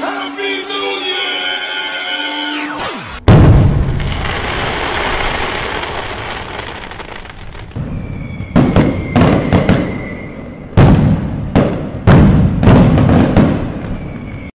Happy